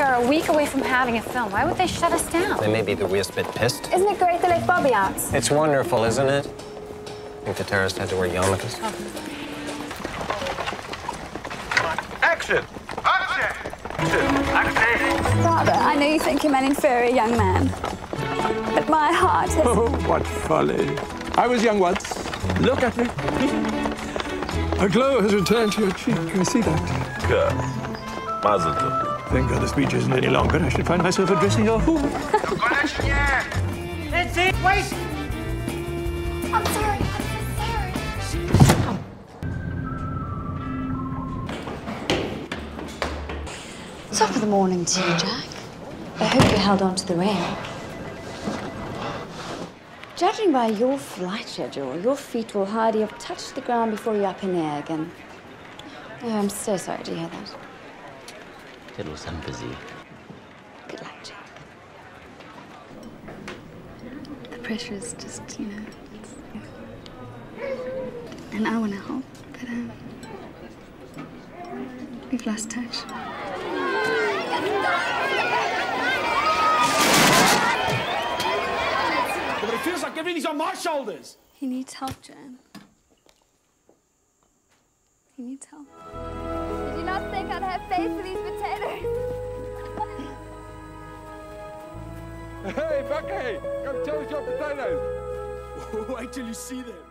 we are a week away from having a film. Why would they shut us down? They may be the wee bit pissed. Isn't it great they let Bobby out? It's wonderful, isn't it? I think the terrorist had to wear yarmulkes. Oh. Action! Action! Action! Father, I know you think you're an inferior young man. But my heart has... Oh, what folly. I was young once. Look at me. A glow has returned to your cheek. Can I see that. Good. Mazel tov. Thank God the speech isn't any longer. I should find myself addressing your who. Connection yet! That's it. Wait. I'm sorry. I'm so sorry. Top of the morning to you, Jack. I hope you held on to the rail. Judging by your flight schedule, your feet will hardly have touched the ground before you're up in the air again. Oh, I'm so sorry to hear that. It was busy. Good luck, Jack. The pressure is just, you know. And I want to help, but um, we've lost touch. But it feels like everything's on my shoulders. He needs help, Jan. He needs help. Did you not think I'd have faith for these potatoes? Hey, Bucky, come tell us your potatoes. Wait till you see them.